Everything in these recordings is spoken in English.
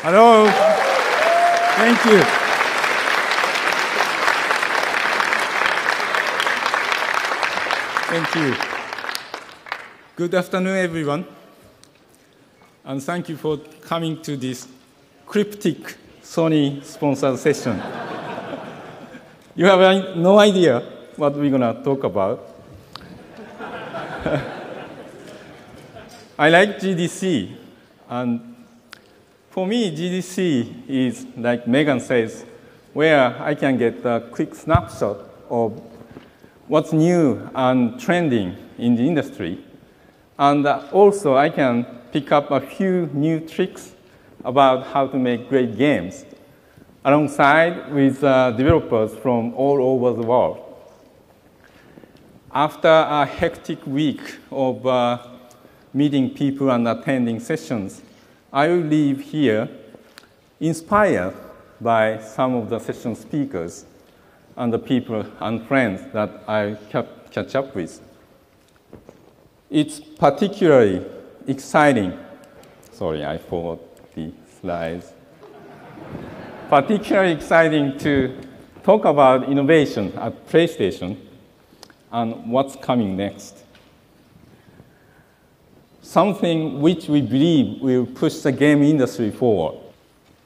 Hello. Thank you. Thank you. Good afternoon, everyone. And thank you for coming to this cryptic Sony sponsored session. you have no idea what we're going to talk about. I like GDC, and for me, GDC is, like Megan says, where I can get a quick snapshot of what's new and trending in the industry. And also, I can pick up a few new tricks about how to make great games alongside with uh, developers from all over the world. After a hectic week of uh, meeting people and attending sessions, I will leave here inspired by some of the session speakers and the people and friends that I kept catch up with. It's particularly exciting. Sorry, I forgot the slides. Particularly exciting to talk about innovation at PlayStation and what's coming next. Something which we believe will push the game industry forward.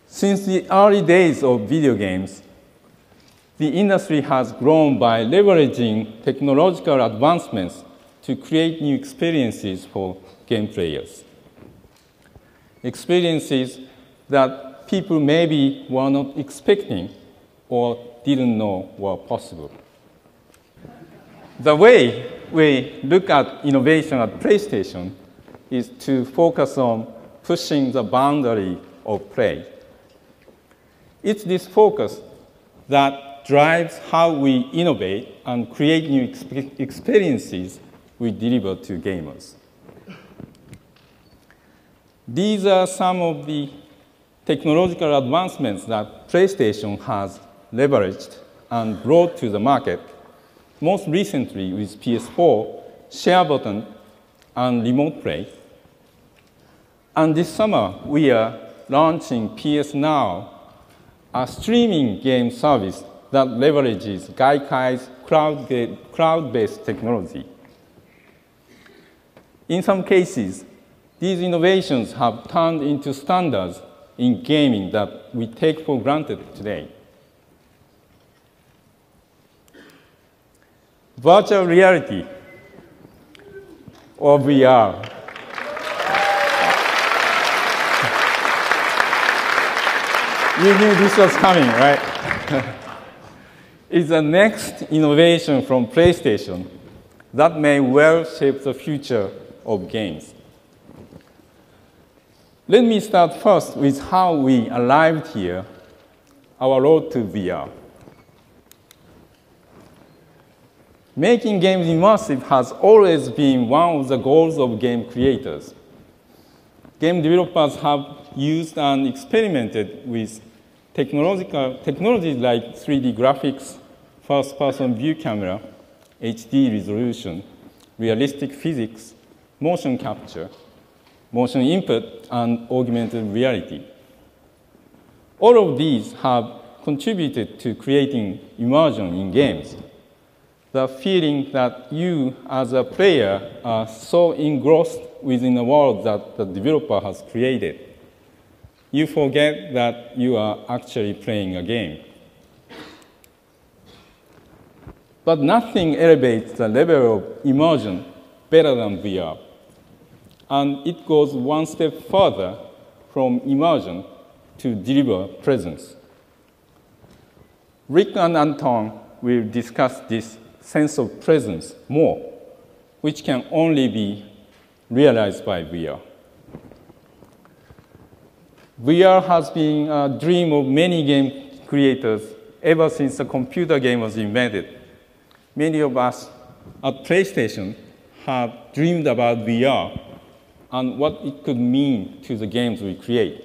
Since the early days of video games, the industry has grown by leveraging technological advancements to create new experiences for game players. Experiences that people maybe were not expecting or didn't know were possible. The way we look at innovation at PlayStation is to focus on pushing the boundary of play. It's this focus that drives how we innovate and create new exp experiences we deliver to gamers. These are some of the technological advancements that PlayStation has leveraged and brought to the market, most recently with PS4, share button, and remote play. And this summer, we are launching PS Now, a streaming game service that leverages Gaikai's cloud-based technology. In some cases, these innovations have turned into standards in gaming that we take for granted today. Virtual reality, or VR. you knew this was coming, right? is the next innovation from PlayStation that may well shape the future of games. Let me start first with how we arrived here, our road to VR. Making games immersive has always been one of the goals of game creators. Game developers have used and experimented with technological, technologies like 3D graphics, first-person view camera, HD resolution, realistic physics, motion capture, motion input, and augmented reality. All of these have contributed to creating immersion in games. The feeling that you, as a player, are so engrossed within the world that the developer has created. You forget that you are actually playing a game. But nothing elevates the level of immersion better than VR. And it goes one step further from immersion to deliver presence. Rick and Anton will discuss this sense of presence more, which can only be realized by VR. VR has been a dream of many game creators ever since the computer game was invented many of us at PlayStation have dreamed about VR and what it could mean to the games we create.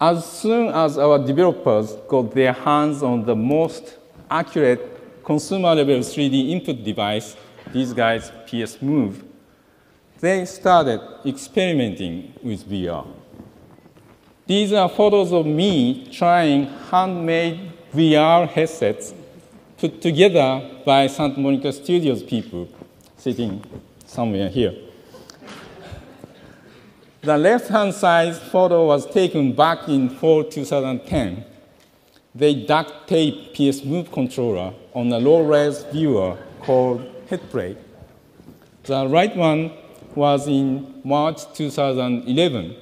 As soon as our developers got their hands on the most accurate consumer level 3D input device, these guys, PS Move, they started experimenting with VR. These are photos of me trying handmade VR headsets put together by Santa Monica Studios people sitting somewhere here. The left-hand side photo was taken back in fall 2010. They duct tape PS Move controller on a low-res viewer called Headplay. The right one was in March 2011.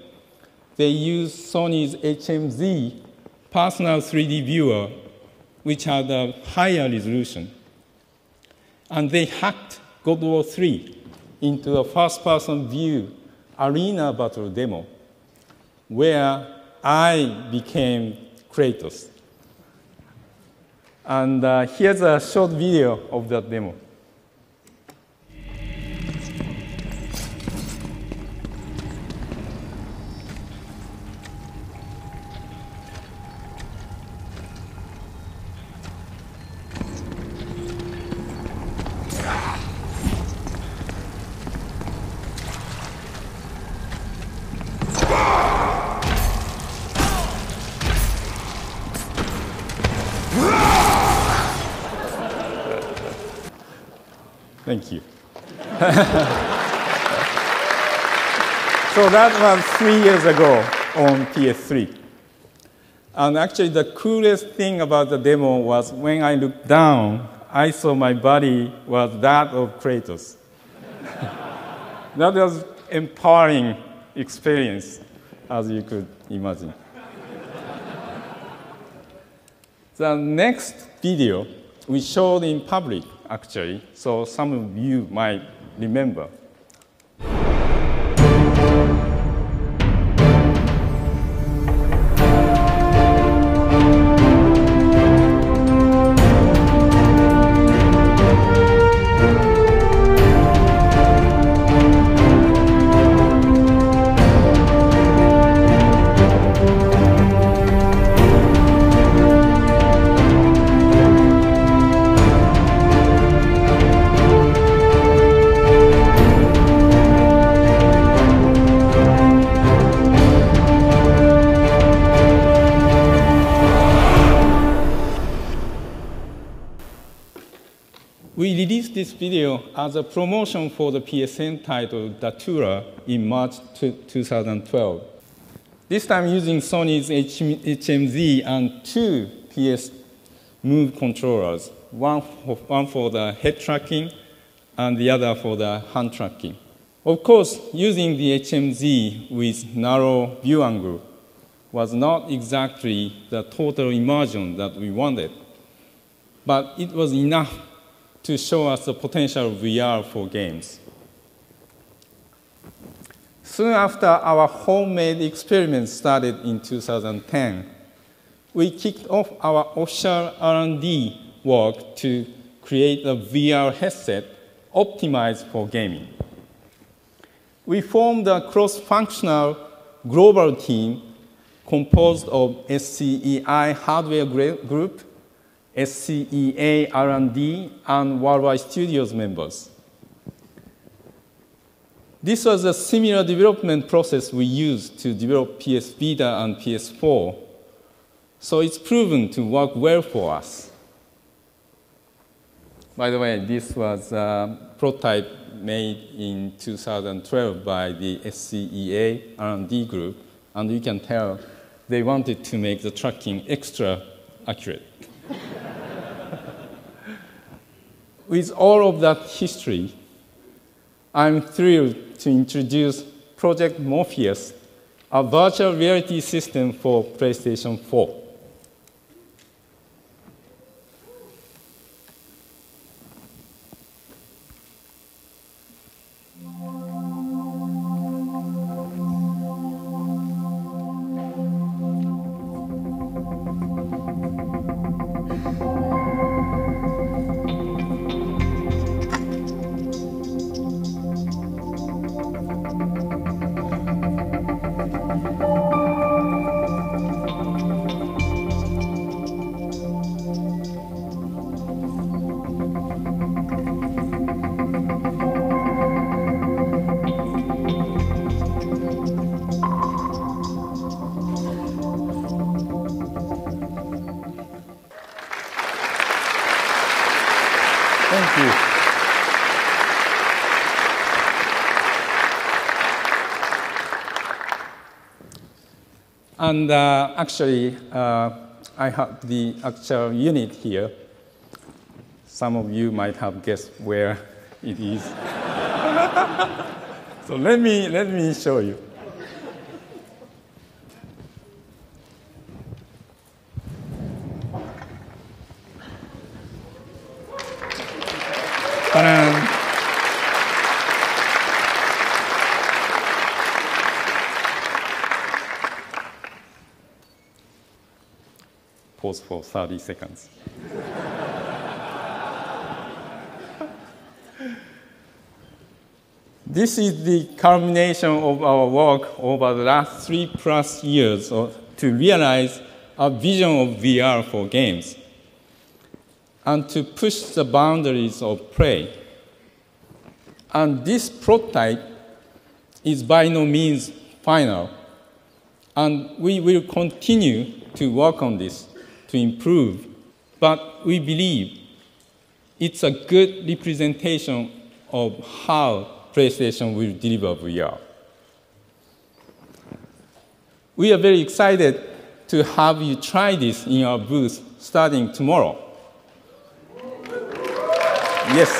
They used Sony's HMZ personal 3D viewer, which had a higher resolution. And they hacked God of War 3 into a first-person view arena battle demo where I became Kratos. And uh, here's a short video of that demo. That was three years ago on PS3. And actually, the coolest thing about the demo was when I looked down, I saw my body was that of Kratos. that was an empowering experience, as you could imagine. the next video we showed in public actually, so some of you might remember. This video as a promotion for the PSN title Datura in March 2012. This time using Sony's HMZ and two PS Move controllers, one for, one for the head tracking and the other for the hand tracking. Of course, using the HMZ with narrow view angle was not exactly the total immersion that we wanted, but it was enough to show us the potential of VR for games. Soon after our homemade experiment started in 2010, we kicked off our official R&D work to create a VR headset optimized for gaming. We formed a cross-functional global team composed of SCEI hardware group SCEA R&D, and Worldwide Studios members. This was a similar development process we used to develop PS Vita and PS4, so it's proven to work well for us. By the way, this was a prototype made in 2012 by the SCEA R&D group, and you can tell they wanted to make the tracking extra accurate. With all of that history, I'm thrilled to introduce Project Morpheus, a virtual reality system for PlayStation 4. And uh, actually, uh, I have the actual unit here. Some of you might have guessed where it is. so let me, let me show you. Pause for 30 seconds. this is the culmination of our work over the last three plus years to realize a vision of VR for games and to push the boundaries of play. And this prototype is by no means final, and we will continue to work on this to improve, but we believe it's a good representation of how PlayStation will deliver VR. We are very excited to have you try this in our booth starting tomorrow. Yes.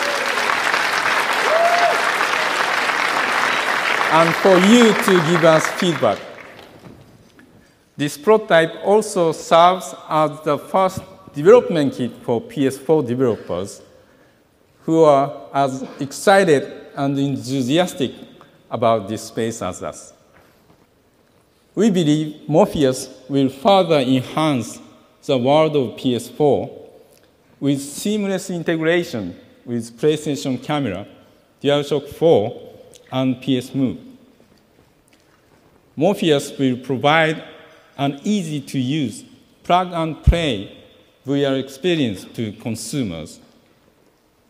And for you to give us feedback. This prototype also serves as the first development kit for PS4 developers who are as excited and enthusiastic about this space as us. We believe Morpheus will further enhance the world of PS4 with seamless integration with PlayStation Camera, DualShock 4, and PS Move. Morpheus will provide an easy to use plug and play VR experience to consumers.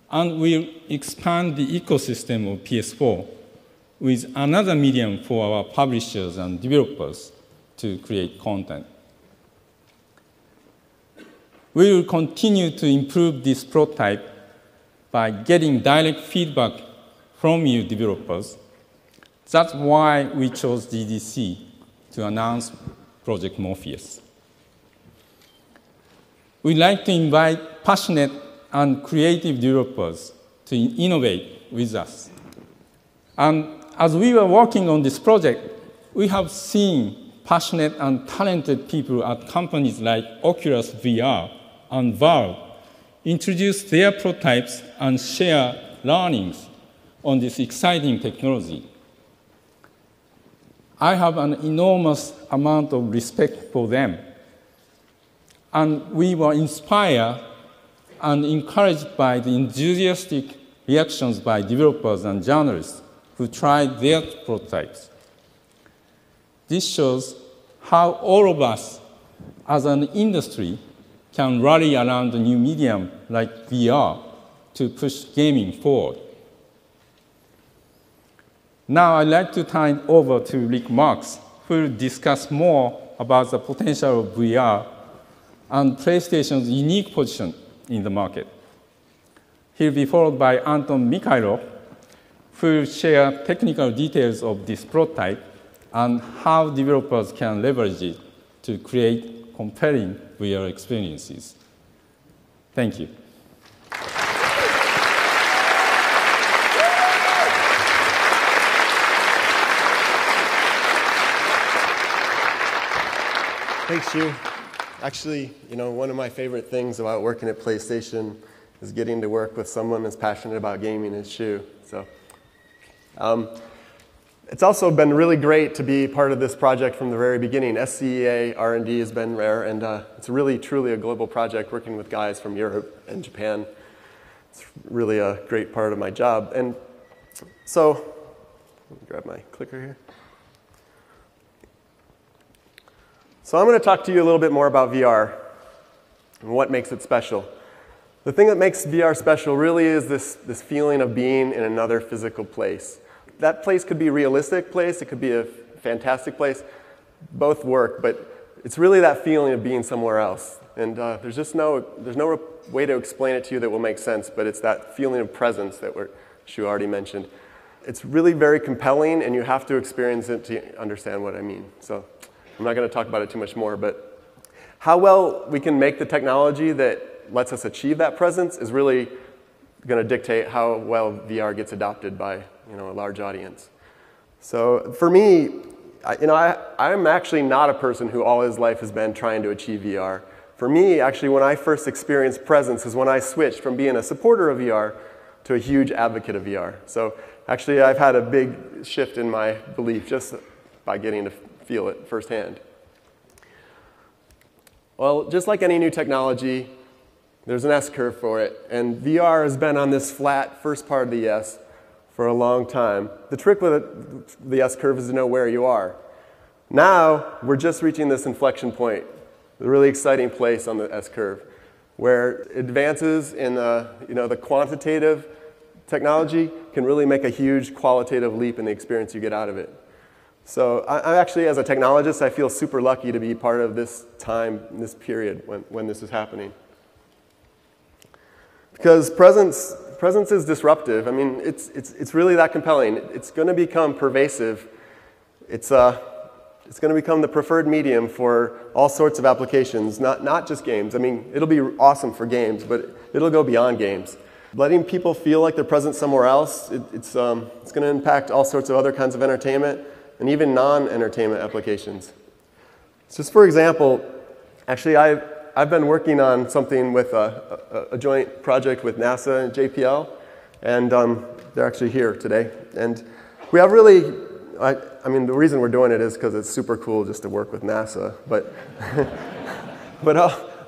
And we'll expand the ecosystem of PS4 with another medium for our publishers and developers to create content. We will continue to improve this prototype by getting direct feedback from you developers. That's why we chose GDC to announce Project Morpheus. We'd like to invite passionate and creative developers to innovate with us. And as we were working on this project, we have seen passionate and talented people at companies like Oculus VR and Valve introduce their prototypes and share learnings on this exciting technology. I have an enormous amount of respect for them. And we were inspired and encouraged by the enthusiastic reactions by developers and journalists who tried their prototypes. This shows how all of us as an industry can rally around a new medium like VR to push gaming forward. Now I'd like to turn over to Rick Marks, who will discuss more about the potential of VR and PlayStation's unique position in the market. He'll be followed by Anton Mikhailov, who will share technical details of this prototype and how developers can leverage it to create compelling VR experiences. Thank you. Thanks, Shu. Actually, you know, one of my favorite things about working at PlayStation is getting to work with someone as passionate about gaming as Shu. So, um, it's also been really great to be part of this project from the very beginning. SCEA R&D has been rare, and uh, it's really, truly a global project working with guys from Europe and Japan. It's really a great part of my job. And so, let me grab my clicker here. So I'm going to talk to you a little bit more about VR and what makes it special. The thing that makes VR special really is this, this feeling of being in another physical place. That place could be a realistic place, it could be a fantastic place. Both work, but it's really that feeling of being somewhere else. And uh, there's just no, there's no way to explain it to you that will make sense, but it's that feeling of presence that we're, Shu already mentioned. It's really very compelling, and you have to experience it to understand what I mean. So I'm not going to talk about it too much more, but how well we can make the technology that lets us achieve that presence is really going to dictate how well VR gets adopted by you know, a large audience. So for me, I, you know, I, I'm actually not a person who all his life has been trying to achieve VR. For me, actually, when I first experienced presence is when I switched from being a supporter of VR to a huge advocate of VR. So actually, I've had a big shift in my belief just by getting to feel it firsthand. Well, just like any new technology, there's an S curve for it. And VR has been on this flat first part of the S for a long time. The trick with it, the S curve is to know where you are. Now, we're just reaching this inflection point, the really exciting place on the S curve, where advances in the, you know, the quantitative technology can really make a huge qualitative leap in the experience you get out of it. So I, I actually, as a technologist, I feel super lucky to be part of this time, this period when, when this is happening. Because presence, presence is disruptive. I mean, it's, it's, it's really that compelling. It's going to become pervasive. It's, uh, it's going to become the preferred medium for all sorts of applications, not, not just games. I mean, it'll be awesome for games, but it'll go beyond games. Letting people feel like they're present somewhere else, it, it's, um, it's going to impact all sorts of other kinds of entertainment and even non entertainment applications. Just for example, actually, I, I've been working on something with a, a, a joint project with NASA and JPL, and um, they're actually here today. And we have really, I, I mean, the reason we're doing it is because it's super cool just to work with NASA. But, but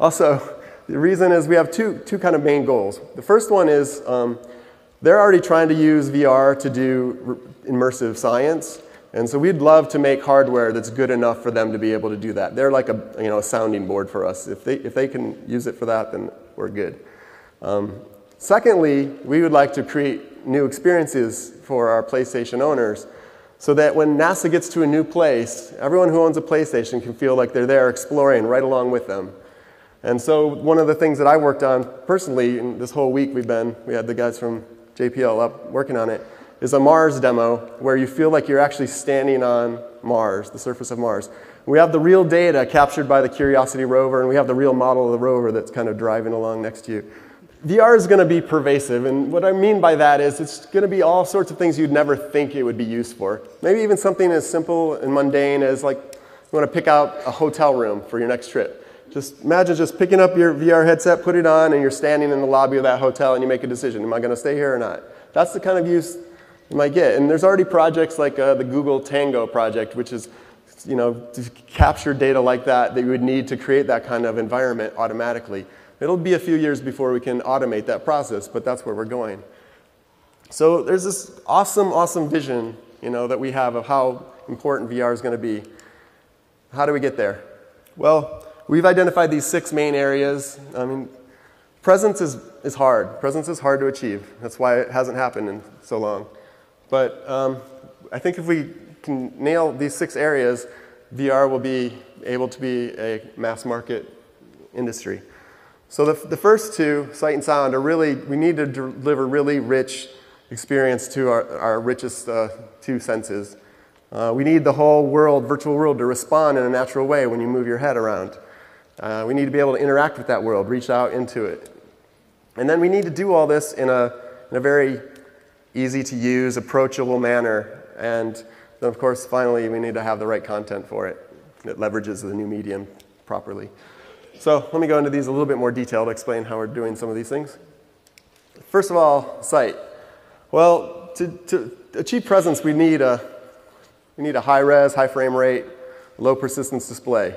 also, the reason is we have two, two kind of main goals. The first one is um, they're already trying to use VR to do immersive science. And so we'd love to make hardware that's good enough for them to be able to do that. They're like a, you know, a sounding board for us. If they, if they can use it for that, then we're good. Um, secondly, we would like to create new experiences for our PlayStation owners so that when NASA gets to a new place, everyone who owns a PlayStation can feel like they're there exploring right along with them. And so one of the things that I worked on personally, in this whole week we've been, we had the guys from JPL up working on it, is a Mars demo where you feel like you're actually standing on Mars, the surface of Mars. We have the real data captured by the Curiosity rover, and we have the real model of the rover that's kind of driving along next to you. VR is going to be pervasive, and what I mean by that is it's going to be all sorts of things you'd never think it would be used for. Maybe even something as simple and mundane as like you want to pick out a hotel room for your next trip. Just imagine just picking up your VR headset, put it on, and you're standing in the lobby of that hotel and you make a decision. Am I going to stay here or not? That's the kind of use you might get. And there's already projects like uh, the Google Tango project, which is you know, to capture data like that that you would need to create that kind of environment automatically. It'll be a few years before we can automate that process, but that's where we're going. So there's this awesome, awesome vision you know, that we have of how important VR is going to be. How do we get there? Well, we've identified these six main areas. I mean, presence is, is hard. Presence is hard to achieve. That's why it hasn't happened in so long. But um, I think if we can nail these six areas, VR will be able to be a mass market industry. So the, the first two, sight and sound, are really, we need to deliver really rich experience to our, our richest uh, two senses. Uh, we need the whole world, virtual world, to respond in a natural way when you move your head around. Uh, we need to be able to interact with that world, reach out into it. And then we need to do all this in a, in a very easy to use, approachable manner. And then, of course, finally, we need to have the right content for it that leverages the new medium properly. So let me go into these a little bit more detail to explain how we're doing some of these things. First of all, sight. Well, to, to achieve presence, we need a, we need a high res, high frame rate, low persistence display.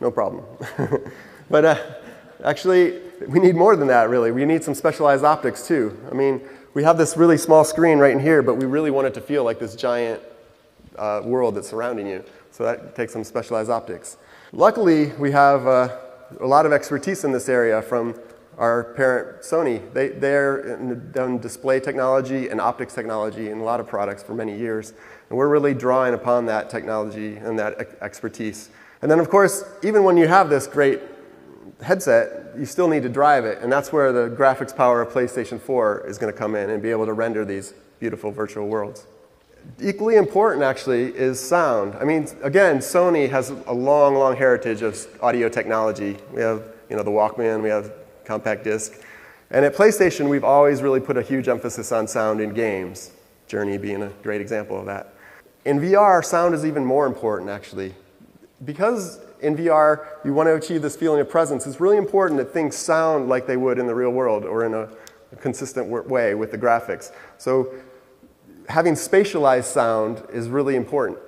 No problem. but uh, actually, we need more than that, really. We need some specialized optics, too. I mean, we have this really small screen right in here, but we really want it to feel like this giant uh, world that's surrounding you. So that takes some specialized optics. Luckily, we have uh, a lot of expertise in this area from our parent Sony. They, they're done display technology and optics technology in a lot of products for many years. And we're really drawing upon that technology and that expertise. And then, of course, even when you have this great headset, you still need to drive it. And that's where the graphics power of PlayStation 4 is going to come in and be able to render these beautiful virtual worlds. Equally important, actually, is sound. I mean, again, Sony has a long, long heritage of audio technology. We have, you know, the Walkman, we have compact disc. And at PlayStation, we've always really put a huge emphasis on sound in games, Journey being a great example of that. In VR, sound is even more important, actually. Because in VR, you want to achieve this feeling of presence, it's really important that things sound like they would in the real world or in a, a consistent way with the graphics. So having spatialized sound is really important.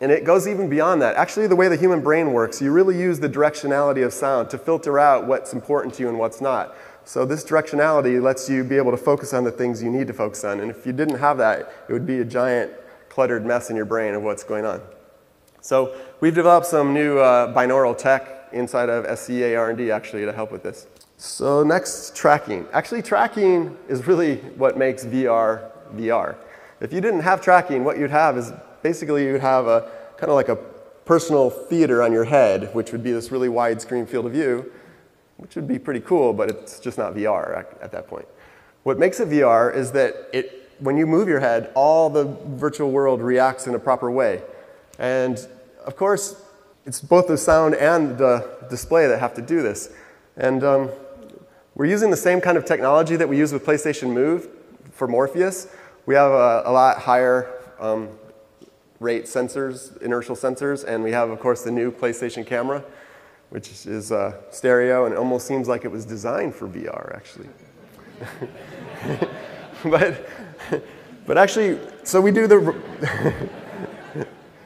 And it goes even beyond that. Actually, the way the human brain works, you really use the directionality of sound to filter out what's important to you and what's not. So this directionality lets you be able to focus on the things you need to focus on. And if you didn't have that, it would be a giant cluttered mess in your brain of what's going on. So we've developed some new uh, binaural tech inside of SCEA R&D actually to help with this. So next, tracking. Actually, tracking is really what makes VR VR. If you didn't have tracking, what you'd have is basically you'd have a kind of like a personal theater on your head, which would be this really wide screen field of view, which would be pretty cool, but it's just not VR at, at that point. What makes it VR is that it, when you move your head, all the virtual world reacts in a proper way. And of course, it's both the sound and the display that have to do this. And um, we're using the same kind of technology that we use with PlayStation Move for Morpheus, we have a, a lot higher um, rate sensors, inertial sensors, and we have, of course, the new PlayStation camera, which is uh, stereo, and almost seems like it was designed for VR, actually. but, but actually, so we do the,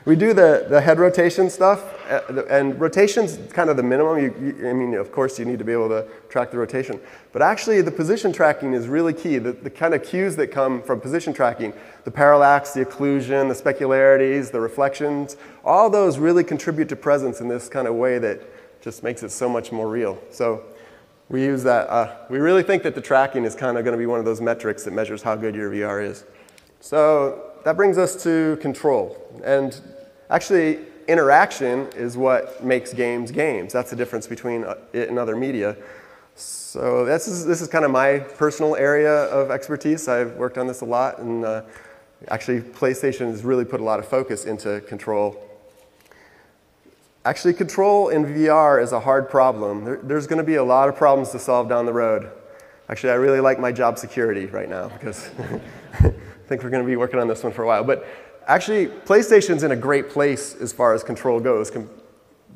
we do the, the head rotation stuff, uh, and rotation's kind of the minimum. You, you, I mean, of course, you need to be able to track the rotation. But actually, the position tracking is really key. The, the kind of cues that come from position tracking, the parallax, the occlusion, the specularities, the reflections, all those really contribute to presence in this kind of way that just makes it so much more real. So we use that. Uh, we really think that the tracking is kind of going to be one of those metrics that measures how good your VR is. So that brings us to control. And actually, interaction is what makes games games. That's the difference between uh, it and other media. So this is, this is kind of my personal area of expertise. I've worked on this a lot, and uh, actually PlayStation has really put a lot of focus into control. Actually, control in VR is a hard problem. There, there's going to be a lot of problems to solve down the road. Actually, I really like my job security right now because I think we're going to be working on this one for a while. But actually, PlayStation's in a great place as far as control goes.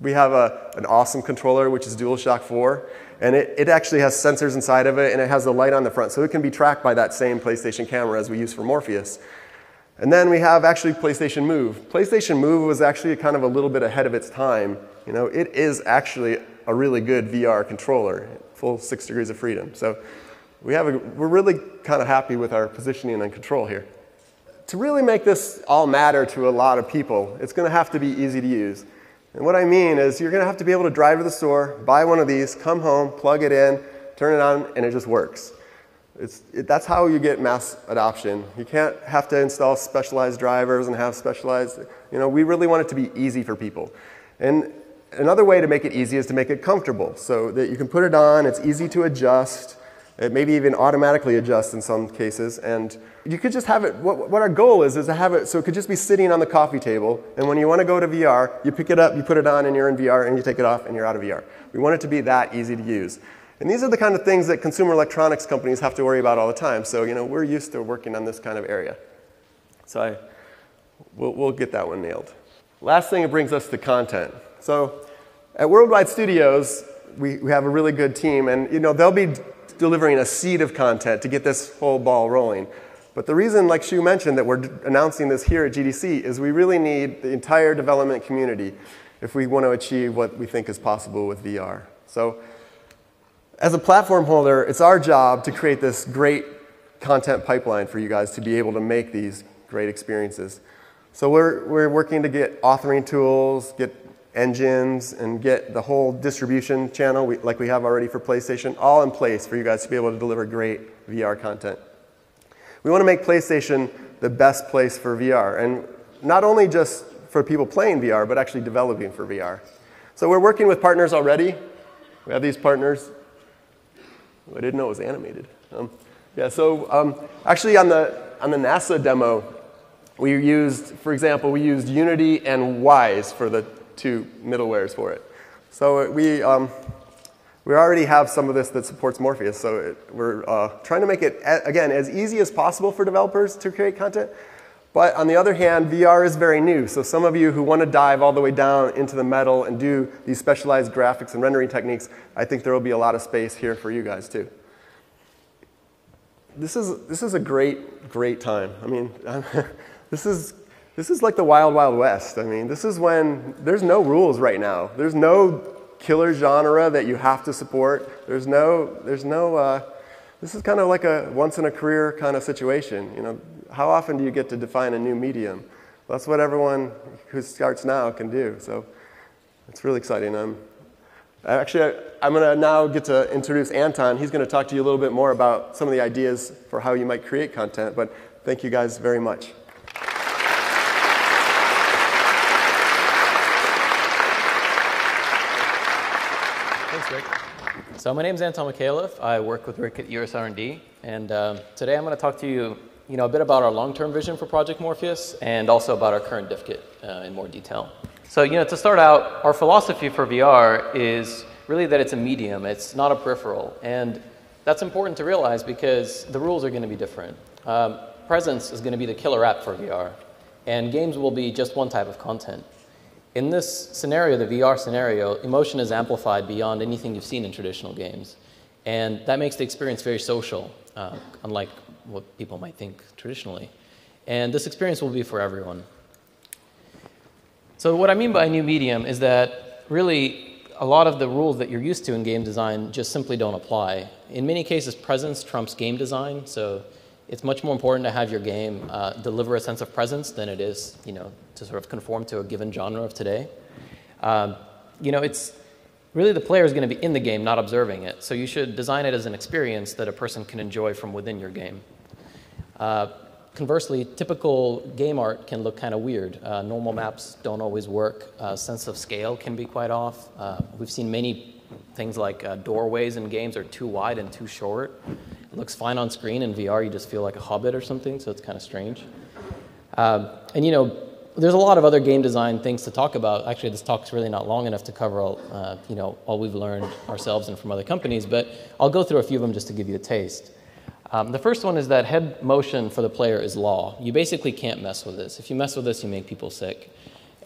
We have a, an awesome controller, which is DualShock 4, and it, it actually has sensors inside of it, and it has the light on the front, so it can be tracked by that same PlayStation camera as we use for Morpheus. And then we have actually PlayStation Move. PlayStation Move was actually kind of a little bit ahead of its time. You know, it is actually a really good VR controller, full six degrees of freedom. So we have a, we're really kind of happy with our positioning and control here to really make this all matter to a lot of people, it's going to have to be easy to use. And what I mean is you're going to have to be able to drive to the store, buy one of these, come home, plug it in, turn it on, and it just works. It, that's how you get mass adoption. You can't have to install specialized drivers and have specialized, you know, we really want it to be easy for people. And another way to make it easy is to make it comfortable so that you can put it on, it's easy to adjust, it maybe even automatically adjusts in some cases, and you could just have it, what, what, our goal is, is to have it so it could just be sitting on the coffee table. And when you want to go to VR, you pick it up, you put it on, and you're in VR, and you take it off, and you're out of VR. We want it to be that easy to use. And these are the kind of things that consumer electronics companies have to worry about all the time. So, you know, we're used to working on this kind of area. So I, we'll, we'll get that one nailed. Last thing, it brings us to content. So at Worldwide Studios, we, we have a really good team, and, you know, they'll be delivering a seed of content to get this whole ball rolling. But the reason, like Shu mentioned, that we're announcing this here at GDC is we really need the entire development community if we want to achieve what we think is possible with VR. So as a platform holder, it's our job to create this great content pipeline for you guys to be able to make these great experiences. So we're, we're working to get authoring tools, get engines, and get the whole distribution channel, we, like we have already for PlayStation, all in place for you guys to be able to deliver great VR content. We want to make PlayStation the best place for VR, and not only just for people playing VR, but actually developing for VR. So we're working with partners already. We have these partners. I didn't know it was animated. Um, yeah, so um, actually on the, on the NASA demo, we used, for example, we used Unity and Wwise for the two middlewares for it. So we, um, we already have some of this that supports Morpheus, so it, we're uh, trying to make it, again, as easy as possible for developers to create content. But on the other hand, VR is very new. So some of you who want to dive all the way down into the metal and do these specialized graphics and rendering techniques, I think there will be a lot of space here for you guys too. This is, this is a great, great time. I mean, this is, this is like the wild, wild west. I mean, this is when there's no rules right now. There's no killer genre that you have to support. There's no, there's no, uh, this is kind of like a once in a career kind of situation. You know, how often do you get to define a new medium? Well, that's what everyone who starts now can do. So it's really exciting. I'm, actually, I, am going to now get to introduce Anton. He's going to talk to you a little bit more about some of the ideas for how you might create content. But thank you guys very much. Rick. So my name is Anton Mikhailov. I work with Rick at US R&D. And um, today I'm going to talk to you you know, a bit about our long-term vision for Project Morpheus and also about our current dev kit uh, in more detail. So, you know, to start out, our philosophy for VR is really that it's a medium, it's not a peripheral. And that's important to realize because the rules are going to be different. Um, presence is going to be the killer app for VR, and games will be just one type of content. In this scenario, the VR scenario, emotion is amplified beyond anything you've seen in traditional games. And that makes the experience very social, uh, unlike what people might think traditionally. And this experience will be for everyone. So, what I mean by a new medium is that really a lot of the rules that you're used to in game design just simply don't apply. In many cases, presence trumps game design. So, it's much more important to have your game uh, deliver a sense of presence than it is, you know, to sort of conform to a given genre of today. Um, you know, it's really the player is going to be in the game, not observing it. So you should design it as an experience that a person can enjoy from within your game. Uh, conversely, typical game art can look kind of weird. Uh, normal maps don't always work. Uh, sense of scale can be quite off. Uh, we've seen many things like uh, doorways in games are too wide and too short. It looks fine on screen. In VR, you just feel like a hobbit or something, so it's kind of strange. Um, and you know, there's a lot of other game design things to talk about. Actually, this talk's really not long enough to cover all, uh, you know, all we've learned ourselves and from other companies, but I'll go through a few of them just to give you a taste. Um, the first one is that head motion for the player is law. You basically can't mess with this. If you mess with this, you make people sick.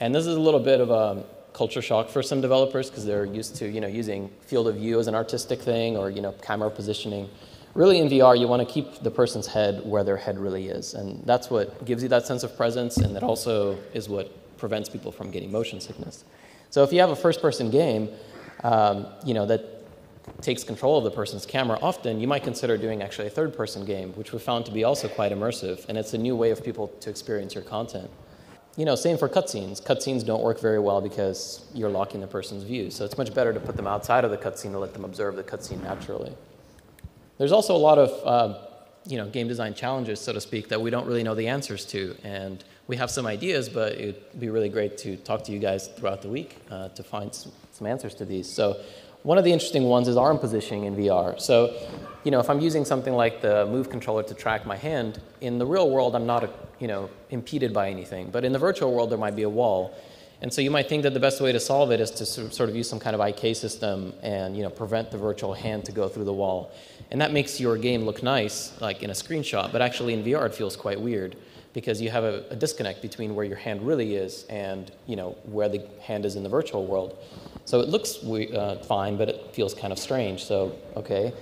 And this is a little bit of a culture shock for some developers because they're used to, you know, using field of view as an artistic thing or, you know, camera positioning really in VR, you want to keep the person's head where their head really is. And that's what gives you that sense of presence, and that also is what prevents people from getting motion sickness. So if you have a first person game, um, you know, that takes control of the person's camera, often you might consider doing actually a third person game, which we found to be also quite immersive, and it's a new way of people to experience your content. You know, same for cutscenes. Cutscenes don't work very well because you're locking the person's view. So it's much better to put them outside of the cutscene to let them observe the cutscene naturally. There's also a lot of uh, you know, game design challenges, so to speak, that we don't really know the answers to. And we have some ideas, but it'd be really great to talk to you guys throughout the week uh, to find some, some, answers to these. So one of the interesting ones is arm positioning in VR. So, you know, if I'm using something like the Move controller to track my hand, in the real world, I'm not, you know, impeded by anything. But in the virtual world, there might be a wall. And so you might think that the best way to solve it is to sort of use some kind of IK system and, you know, prevent the virtual hand to go through the wall. And that makes your game look nice, like in a screenshot, but actually in VR it feels quite weird because you have a, a, disconnect between where your hand really is and you know where the hand is in the virtual world. So it looks uh, fine, but it feels kind of strange. So okay,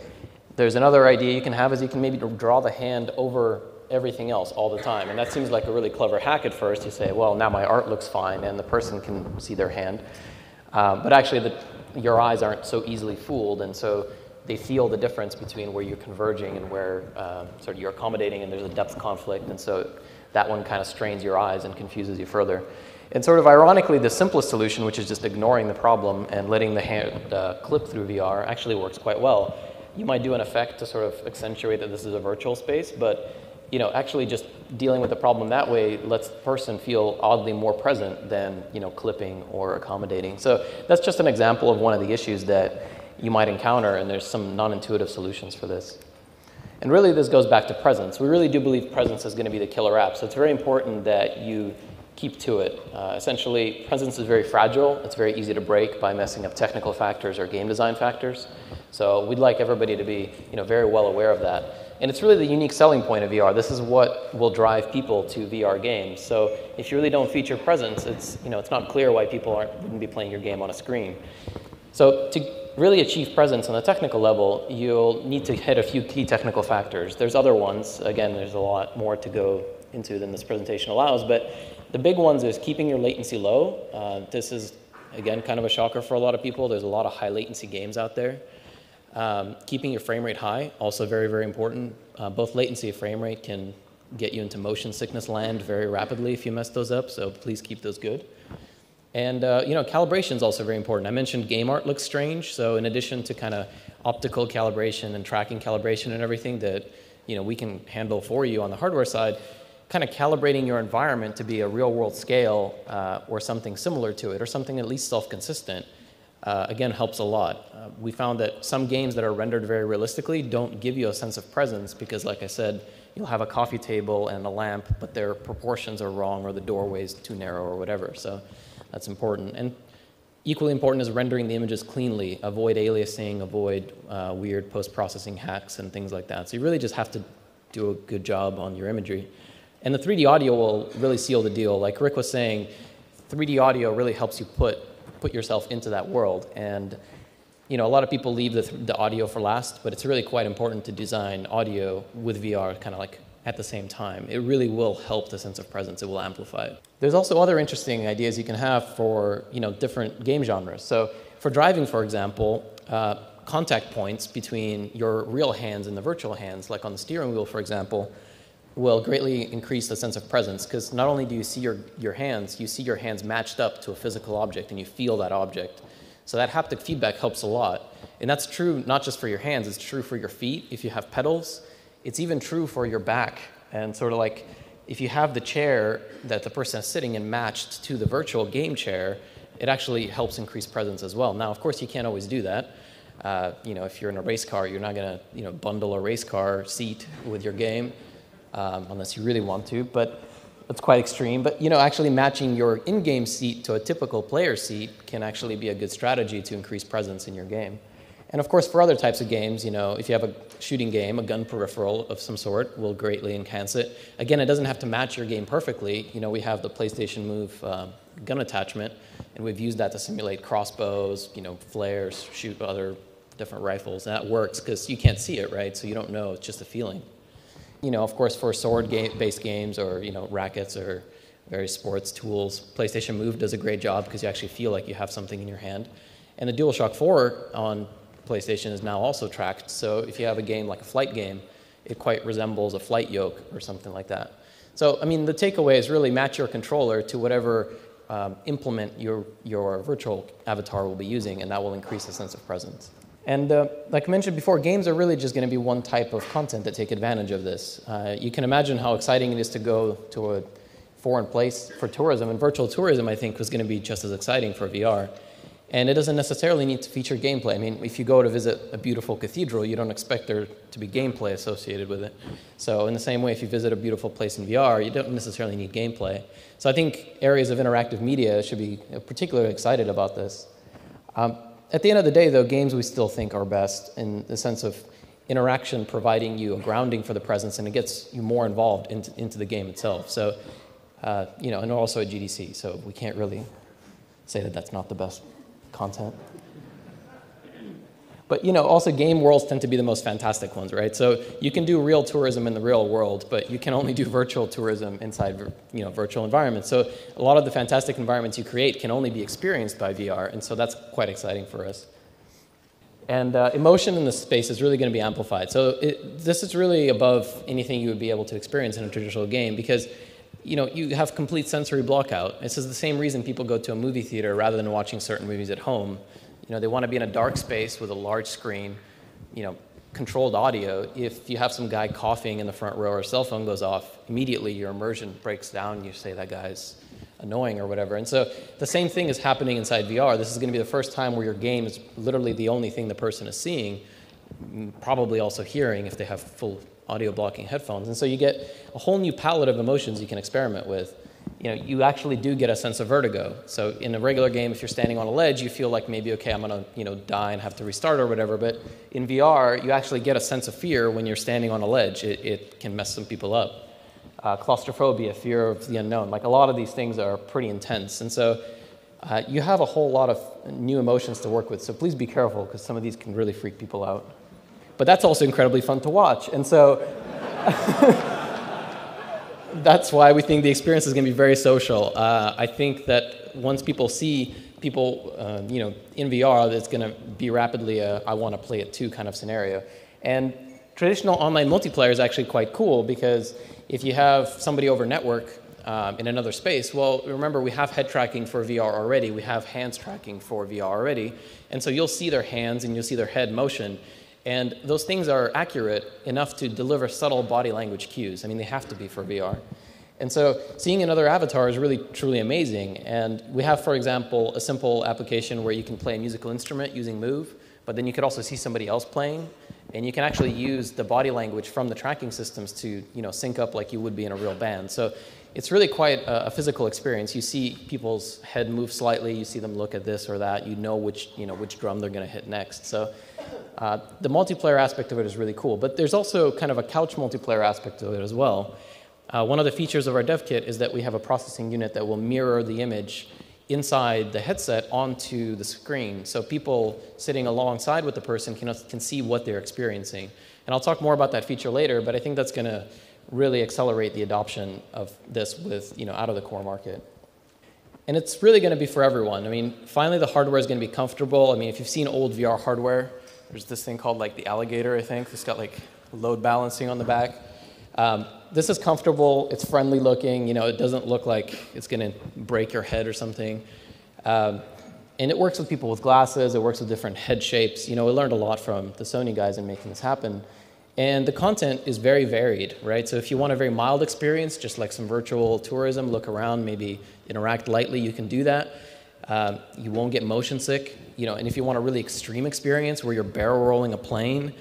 there's another idea you can have is you can maybe draw the hand over everything else all the time, and that seems like a really clever hack at first. You say, well, now my art looks fine, and the person can see their hand, uh, but actually the, your eyes aren't so easily fooled, and so they feel the difference between where you're converging and where uh, sort of you're accommodating, and there's a depth conflict, and so that one kind of strains your eyes and confuses you further. And sort of ironically, the simplest solution, which is just ignoring the problem and letting the hand uh, clip through VR, actually works quite well. You might do an effect to sort of accentuate that this is a virtual space, but you know, actually just dealing with the problem that way lets the person feel oddly more present than, you know, clipping or accommodating. So that's just an example of one of the issues that you might encounter, and there's some non-intuitive solutions for this. And really, this goes back to presence. We really do believe presence is going to be the killer app. So it's very important that you keep to it. Uh, essentially, presence is very fragile. It's very easy to break by messing up technical factors or game design factors. So we'd like everybody to be, you know, very well aware of that. And it's really the unique selling point of VR. This is what will drive people to VR games. So if you really don't feature presence, it's, you know, it's not clear why people aren't, wouldn't be playing your game on a screen. So to really achieve presence on the technical level, you'll need to hit a few key technical factors. There's other ones. Again, there's a lot more to go into than this presentation allows, but the big ones is keeping your latency low. Uh, this is, again, kind of a shocker for a lot of people. There's a lot of high latency games out there. Um, keeping your frame rate high, also very, very important. Uh, both latency and frame rate can get you into motion sickness land very rapidly if you mess those up, so please keep those good. And uh, you know, calibration is also very important. I mentioned game art looks strange, so in addition to kind of optical calibration and tracking calibration and everything that you know we can handle for you on the hardware side, kind of calibrating your environment to be a real world scale uh, or something similar to it, or something at least self consistent uh, again, helps a lot. Uh, we found that some games that are rendered very realistically don't give you a sense of presence because, like I said, you'll have a coffee table and a lamp, but their proportions are wrong or the doorway is too narrow or whatever. So that's important. And equally important is rendering the images cleanly. Avoid aliasing, avoid uh, weird post-processing hacks and things like that. So you really just have to do a good job on your imagery. And the 3D audio will really seal the deal. Like Rick was saying, 3D audio really helps you put put yourself into that world. And you know, a lot of people leave the, the audio for last, but it's really quite important to design audio with VR kind of like at the same time. It really will help the sense of presence. It will amplify it. There's also other interesting ideas you can have for you know different game genres. So for driving, for example, uh, contact points between your real hands and the virtual hands, like on the steering wheel, for example, will greatly increase the sense of presence because not only do you see your, your hands, you see your hands matched up to a physical object and you feel that object. So that haptic feedback helps a lot. And that's true not just for your hands, it's true for your feet if you have pedals. It's even true for your back. And sort of like if you have the chair that the person is sitting in matched to the virtual game chair, it actually helps increase presence as well. Now, of course, you can't always do that. Uh, you know, if you're in a race car, you're not going to, you know, bundle a race car seat with your game um, unless you really want to, but that's quite extreme. But you know, actually matching your in-game seat to a typical player seat can actually be a good strategy to increase presence in your game. And of course, for other types of games, you know, if you have a shooting game, a gun peripheral of some sort will greatly enhance it. Again, it doesn't have to match your game perfectly. You know, we have the PlayStation Move uh, gun attachment, and we've used that to simulate crossbows, you know, flares, shoot other different rifles. And that works because you can't see it, right? So you don't know, it's just a feeling you know, of course, for sword-based games or you know rackets or various sports tools, PlayStation Move does a great job because you actually feel like you have something in your hand. And the DualShock 4 on PlayStation is now also tracked. So if you have a game like a flight game, it quite resembles a flight yoke or something like that. So I mean, the takeaway is really match your controller to whatever um, implement your your virtual avatar will be using, and that will increase the sense of presence. And uh, like I mentioned before, games are really just going to be one type of content that take advantage of this. Uh, you can imagine how exciting it is to go to a foreign place for tourism, and virtual tourism, I think, was going to be just as exciting for VR. And it doesn't necessarily need to feature gameplay. I mean, if you go to visit a beautiful cathedral, you don't expect there to be gameplay associated with it. So, in the same way, if you visit a beautiful place in VR, you don't necessarily need gameplay. So, I think areas of interactive media should be particularly excited about this. Um, at the end of the day, though, games we still think are best in the sense of interaction providing you a grounding for the presence, and it gets you more involved into, into the game itself. So, uh, you know, and also at GDC, so we can't really say that that's not the best content. But you know, also game worlds tend to be the most fantastic ones, right? So you can do real tourism in the real world, but you can only do virtual tourism inside you know, virtual environments. So a lot of the fantastic environments you create can only be experienced by VR, and so that's quite exciting for us. And uh, emotion in the space is really going to be amplified. So it, this is really above anything you would be able to experience in a traditional game because you know you have complete sensory blockout. This is the same reason people go to a movie theater rather than watching certain movies at home you know, they want to be in a dark space with a large screen, you know, controlled audio, if you have some guy coughing in the front row or a cell phone goes off, immediately your immersion breaks down. You say that guy's annoying or whatever. And so the same thing is happening inside VR. This is going to be the first time where your game is literally the only thing the person is seeing, probably also hearing if they have full audio blocking headphones. And so you get a whole new palette of emotions you can experiment with. You know, you actually do get a sense of vertigo. So in a regular game, if you're standing on a ledge, you feel like maybe, okay, I'm gonna, you know, die and have to restart or whatever. But in VR, you actually get a sense of fear when you're standing on a ledge. It, it can mess some people up. Uh, claustrophobia, fear of the unknown. Like a lot of these things are pretty intense. And so uh, you have a whole lot of new emotions to work with. So please be careful because some of these can really freak people out. But that's also incredibly fun to watch. And so that's why we think the experience is going to be very social. Uh, I think that once people see people, uh, you know, in VR, it's going to be rapidly a I want to play it too kind of scenario. And traditional online multiplayer is actually quite cool because if you have somebody over network um, in another space, well, remember we have head tracking for VR already. We have hands tracking for VR already. And so you'll see their hands and you'll see their head motion. And those things are accurate enough to deliver subtle body language cues. I mean, they have to be for VR. And so seeing another avatar is really, truly amazing. And we have, for example, a simple application where you can play a musical instrument using Move, but then you could also see somebody else playing. And you can actually use the body language from the tracking systems to you know, sync up like you would be in a real band. So it's really quite a, a, physical experience. You see people's head move slightly, you see them look at this or that, you know which, you know, which drum they're going to hit next. So uh, the multiplayer aspect of it is really cool, but there's also kind of a couch multiplayer aspect of it as well. Uh, one of the features of our dev kit is that we have a processing unit that will mirror the image inside the headset onto the screen. So people sitting alongside with the person can, can see what they're experiencing. And I'll talk more about that feature later, but I think that's going to really accelerate the adoption of this with, you know, out of the core market. And it's really going to be for everyone. I mean, finally the hardware is going to be comfortable. I mean, if you've seen old VR hardware, there's this thing called like the alligator, I think. It's got like load balancing on the back. Um, this is comfortable. It's friendly looking. You know, it doesn't look like it's going to break your head or something. Um, and it works with people with glasses. It works with different head shapes. You know, we learned a lot from the Sony guys in making this happen. And the content is very varied, right? So if you want a very mild experience, just like some virtual tourism, look around, maybe interact lightly, you can do that. Um, you won't get motion sick, you know. And if you want a really extreme experience where you're barrel rolling a plane,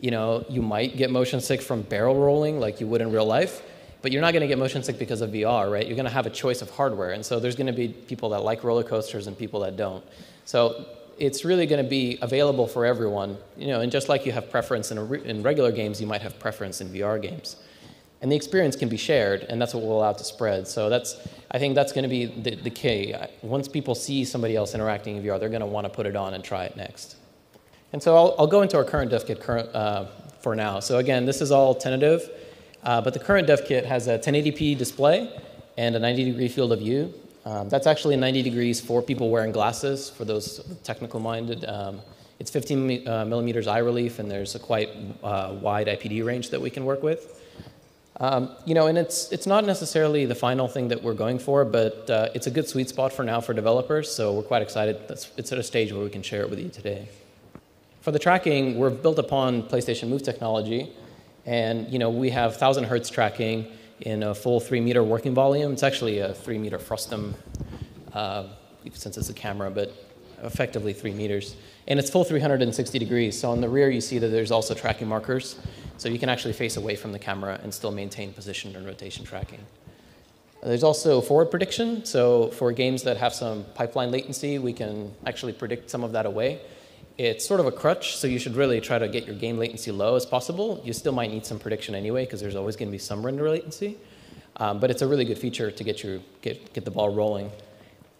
you know, you might get motion sick from barrel rolling like you would in real life, but you're not going to get motion sick because of VR, right? You're going to have a choice of hardware, and so there's going to be people that like roller coasters and people that don't. So it's really going to be available for everyone, you know, and just like you have preference in, re- in regular games, you might have preference in VR games. And the experience can be shared, and that's what we'll allow to spread. So that's, I think that's going to be the, the key. Once people see somebody else interacting in VR, they're going to want to put it on and try it next. And so I'll, I'll go into our current dev kit current, uh, for now. So again, this is all tentative, uh, but the current dev kit has a 1080p display and a 90 degree field of view. Um, that's actually 90 degrees for people wearing glasses, for those technical minded. Um, it's 15 uh, millimeters eye relief, and there's a quite uh, wide IPD range that we can work with. Um, you know, and it's, it's not necessarily the final thing that we're going for, but uh, it's a good sweet spot for now for developers, so we're quite excited. That's, it's at a stage where we can share it with you today. For the tracking, we're built upon PlayStation Move technology, and you know, we have 1,000 hertz tracking, in a full three meter working volume. It's actually a three meter frustum, uh, since it's a camera, but effectively three meters. And it's full 360 degrees. So on the rear, you see that there's also tracking markers. So you can actually face away from the camera and still maintain position and rotation tracking. There's also forward prediction. So for games that have some pipeline latency, we can actually predict some of that away. It's sort of a crutch, so you should really try to get your game latency low as possible. You still might need some prediction anyway, because there's always going to be some render latency. Um, but it's a really good feature to get, your, get, get the ball rolling.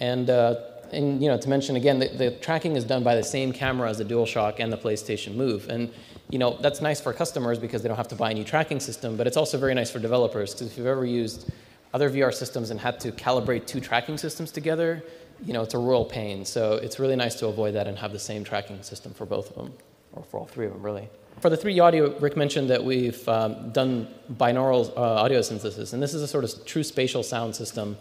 And, uh, and you know, to mention again, the, the, tracking is done by the same camera as the DualShock and the PlayStation Move. And you know, that's nice for customers because they don't have to buy a new tracking system, but it's also very nice for developers because if you've ever used other VR systems and had to calibrate two tracking systems together, you know, it's a real pain. So it's really nice to avoid that and have the same tracking system for both of them, or for all three of them, really. For the 3D audio, Rick mentioned that we've um, done binaural uh, audio synthesis, and this is a sort of true spatial sound system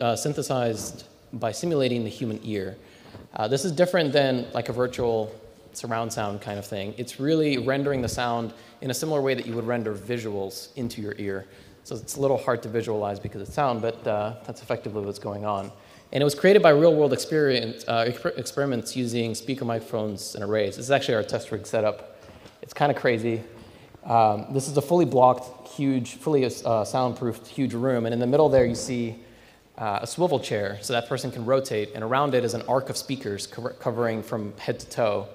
uh, synthesized by simulating the human ear. Uh, this is different than like a virtual surround sound kind of thing. It's really rendering the sound in a similar way that you would render visuals into your ear. So it's a little hard to visualize because it's sound, but uh, that's effectively what's going on. And it was created by real world experience, uh, experiments using speaker microphones and arrays. This is actually our test rig setup. It's kind of crazy. Um, this is a fully blocked, huge, fully uh, soundproofed, huge room. And in the middle there, you see uh, a swivel chair so that person can rotate. And around it is an arc of speakers co covering from head to toe.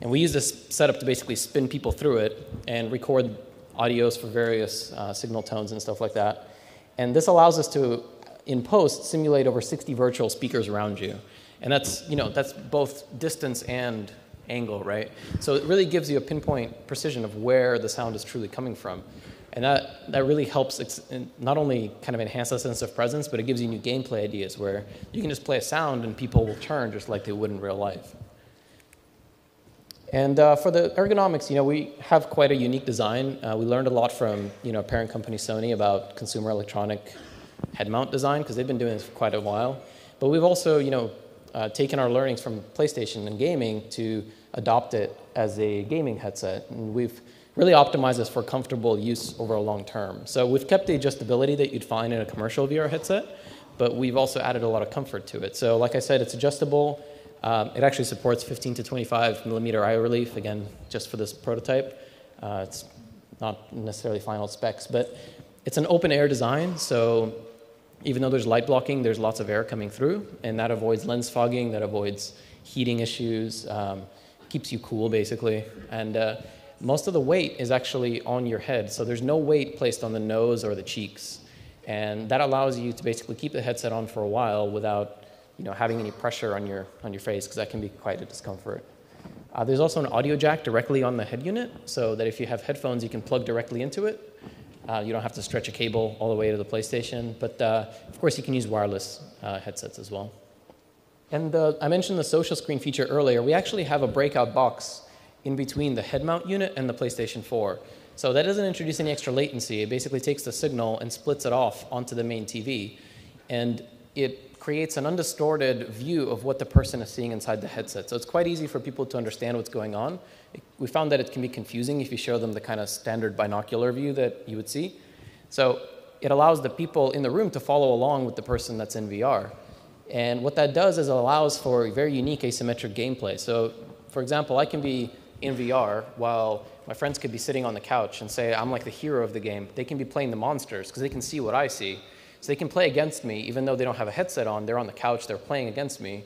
And we use this setup to basically spin people through it and record audios for various uh, signal tones and stuff like that. And this allows us to, in post, simulate over 60 virtual speakers around you. And that's, you know, that's both distance and angle, right? So it really gives you a pinpoint precision of where the sound is truly coming from. And that, that really helps not only kind of enhance the sense of presence, but it gives you new gameplay ideas where you can just play a sound and people will turn just like they would in real life. And uh, for the ergonomics, you know, we have quite a unique design. Uh, we learned a lot from, you know, parent company Sony about consumer electronic head mount design because they've been doing this for quite a while. But we've also, you know, uh, taken our learnings from PlayStation and gaming to adopt it as a gaming headset. And we've really optimizes for comfortable use over a long term. So we've kept the adjustability that you'd find in a commercial VR headset, but we've also added a lot of comfort to it. So like I said, it's adjustable. Um, it actually supports 15 to 25 millimeter eye relief, again, just for this prototype. Uh, it's not necessarily final specs, but it's an open air design, so even though there's light blocking, there's lots of air coming through, and that avoids lens fogging, that avoids heating issues, um, keeps you cool basically. And uh, most of the weight is actually on your head, so there's no weight placed on the nose or the cheeks. And that allows you to basically keep the headset on for a while without you know, having any pressure on your, on your face, because that can be quite a discomfort. Uh, there's also an audio jack directly on the head unit, so that if you have headphones, you can plug directly into it. Uh, you don't have to stretch a cable all the way to the PlayStation, but uh, of course you can use wireless uh, headsets as well. And uh, I mentioned the social screen feature earlier. We actually have a breakout box in between the head mount unit and the PlayStation 4. So that doesn't introduce any extra latency. It basically takes the signal and splits it off onto the main TV. And it creates an undistorted view of what the person is seeing inside the headset. So it's quite easy for people to understand what's going on. We found that it can be confusing if you show them the kind of standard binocular view that you would see. So it allows the people in the room to follow along with the person that's in VR. And what that does is it allows for very unique asymmetric gameplay. So, for example, I can be in VR while my friends could be sitting on the couch and say, I'm like the hero of the game. They can be playing the monsters because they can see what I see. So they can play against me even though they don't have a headset on. They're on the couch, they're playing against me.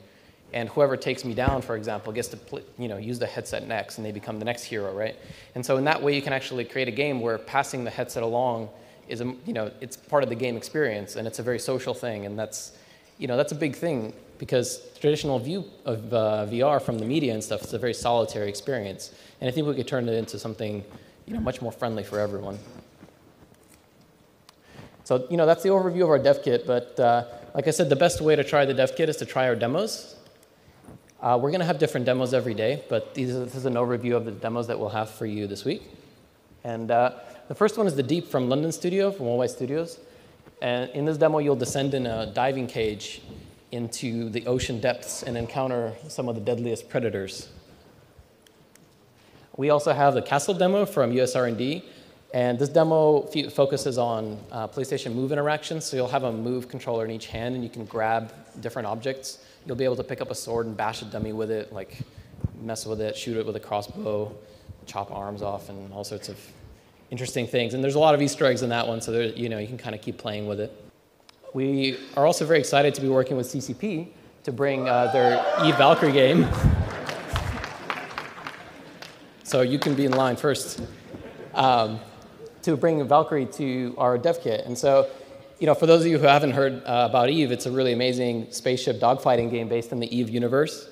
And whoever takes me down, for example, gets to you know, use the headset next and they become the next hero, right? And so in that way, you can actually create a game where passing the headset along is, a, you know, it's part of the game experience and it's a very social thing. And that's, you know, that's a big thing because traditional view of uh, VR from the media and stuff is a very solitary experience. And I think we could turn it into something, you know, much more friendly for everyone. So, you know, that's the overview of our dev kit. But uh, like I said, the best way to try the dev kit is to try our demos. Uh, we're going to have different demos every day, but these, this is an overview of the demos that we'll have for you this week. And uh, the first one is the Deep from London Studio, from Worldwide Studios. And in this demo, you'll descend in a diving cage into the ocean depths and encounter some of the deadliest predators. We also have the castle demo from US R&D, and this demo focuses on uh, PlayStation Move interactions. So you'll have a Move controller in each hand, and you can grab different objects. You'll be able to pick up a sword and bash a dummy with it, like mess with it, shoot it with a crossbow, chop arms off, and all sorts of interesting things. And there's a lot of Easter eggs in that one, so there, you know you can kind of keep playing with it. We are also very excited to be working with CCP to bring uh, their Eve Valkyrie game. so you can be in line first. Um, to bring Valkyrie to our dev kit. And so, you know, for those of you who haven't heard uh, about Eve, it's a really amazing spaceship dogfighting game based in the Eve universe.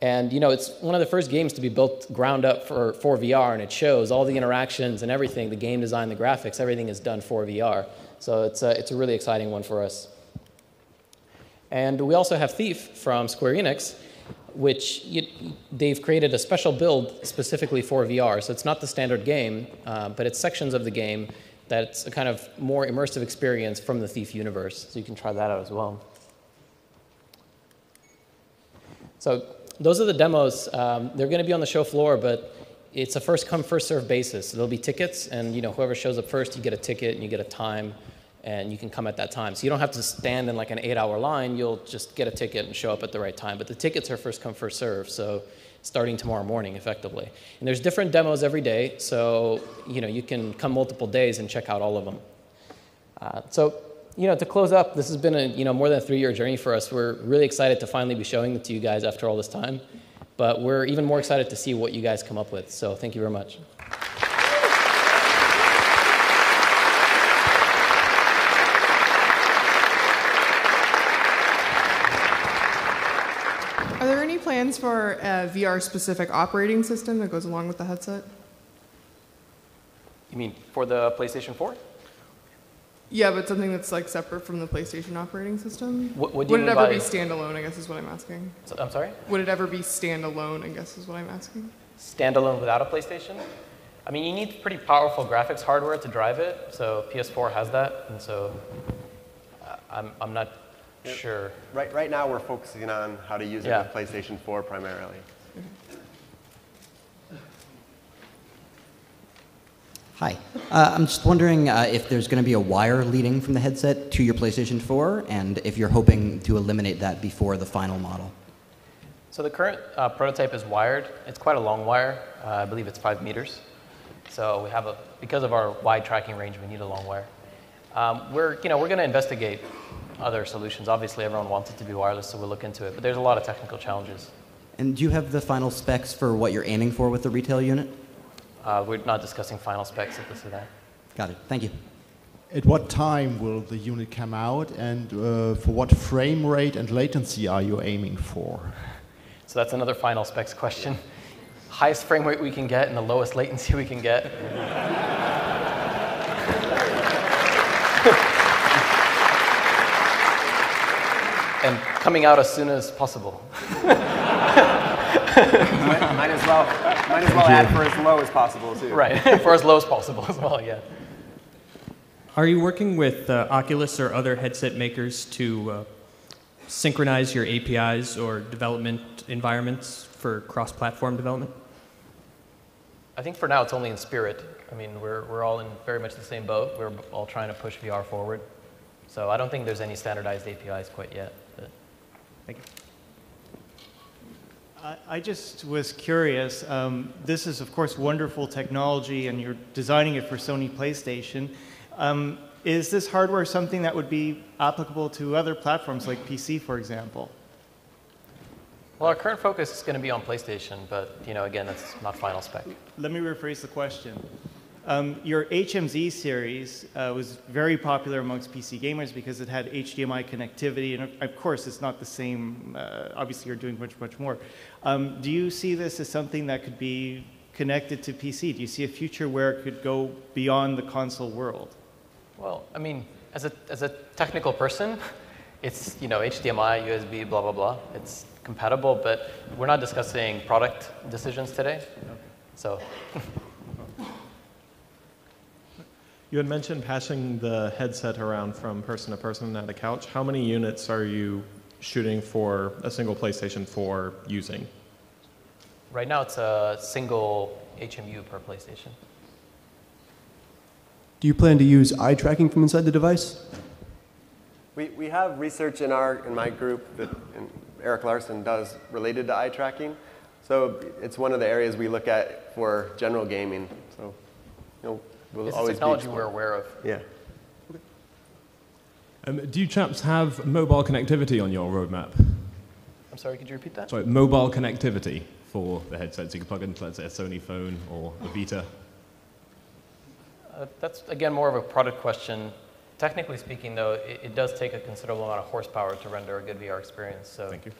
And you know, it's one of the first games to be built ground up for, for VR, and it shows all the interactions and everything, the game design, the graphics, everything is done for VR. So it's a, it's a really exciting one for us. And we also have Thief from Square Enix, which you, they've created a special build specifically for VR. So it's not the standard game, uh, but it's sections of the game that's a kind of more immersive experience from the Thief universe. So you can try that out as well. So those are the demos. Um, they're going to be on the show floor, but it's a first come first serve basis. So there'll be tickets, and you know whoever shows up first, you get a ticket and you get a time, and you can come at that time. So you don't have to stand in like an eight-hour line. You'll just get a ticket and show up at the right time. But the tickets are first come first serve. So starting tomorrow morning, effectively. And there's different demos every day, so you know you can come multiple days and check out all of them. Uh, so you know, to close up, this has been a you know more than a three-year journey for us. We're really excited to finally be showing it to you guys after all this time, but we're even more excited to see what you guys come up with. So thank you very much. Are there any plans for a VR-specific operating system that goes along with the headset? You mean for the PlayStation 4? Yeah, but something that's like separate from the PlayStation operating system. What- what Would it ever be standalone? I guess is what I'm asking. So, I'm sorry? Would it ever be standalone? I guess is what I'm asking. Standalone without a PlayStation? I mean, you need pretty powerful graphics hardware to drive it, so PS4 has that, and so uh, I'm, I'm not sure. Right, right now, we're focusing on how to use it Yeah. with PlayStation 4 primarily. Hi. Uh, I'm just wondering uh, if there's going to be a wire leading from the headset to your PlayStation 4, and if you're hoping to eliminate that before the final model. So the current uh, prototype is wired. It's quite a long wire. Uh, I believe it's five meters. So we have a, because of our wide tracking range, we need a long wire. Um, we're, you know, we're going to investigate other solutions. Obviously, everyone wants it to be wireless, so we'll look into it. But there's a lot of technical challenges. And do you have the final specs for what you're aiming for with the retail unit? Uh, we're not discussing final specs at this event. Got it. Thank you. At what time will the unit come out, and uh, for what frame rate and latency are you aiming for? So that's another final specs question. Highest frame rate we can get and the lowest latency we can get. And coming out as soon as possible. might, might as well, might as well add for as low as possible too. Right, for as low as possible as well, yeah. Are you working with uh, Oculus or other headset makers to uh, synchronize your APIs or development environments for cross platform development? I think for now it's only in spirit. I mean, we're, we're all in very much the same boat. We're all trying to push VR forward. So I don't think there's any standardized APIs quite yet. Thank you. I- I just was curious. Um, this is, of course, wonderful technology, and you're designing it for Sony PlayStation. Um, is this hardware something that would be applicable to other platforms like PC, for example? Well, our current focus is going to be on PlayStation, but you know, again, that's not final spec. Let me rephrase the question. Um, your HMZ series uh, was very popular amongst PC gamers because it had HDMI connectivity, and of- course, it's not the same. Uh, obviously, you're doing much, much more. Um, do you see this as something that could be connected to PC? Do you see a future where it could go beyond the console world? Well, I mean, as a as a technical person, it's you know HDMI, USB, blah blah blah. It's compatible, but we're not discussing product decisions today. So You had mentioned passing the headset around from person to person at a couch. How many units are you shooting for a single PlayStation 4 using? right now it's a single HMU per PlayStation. Do you plan to use eye tracking from inside the device? We, we have research in our in my group that and Eric Larson does related to eye tracking. So it's one of the areas we look at for general gaming. So you know, we'll It's a always technology be we're aware of. Yeah. Um, do you chaps have mobile connectivity on your roadmap? I'm sorry, could you repeat that? Sorry, mobile connectivity for the headsets. You can plug into, let's say, a Sony phone or a Vita. Uh, that's again more of a product question. Technically speaking, though, it, it does take a considerable amount of horsepower to render a good VR experience. So Thank you.